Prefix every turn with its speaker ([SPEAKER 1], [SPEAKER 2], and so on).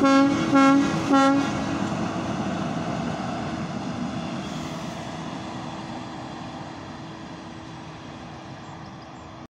[SPEAKER 1] 哈哈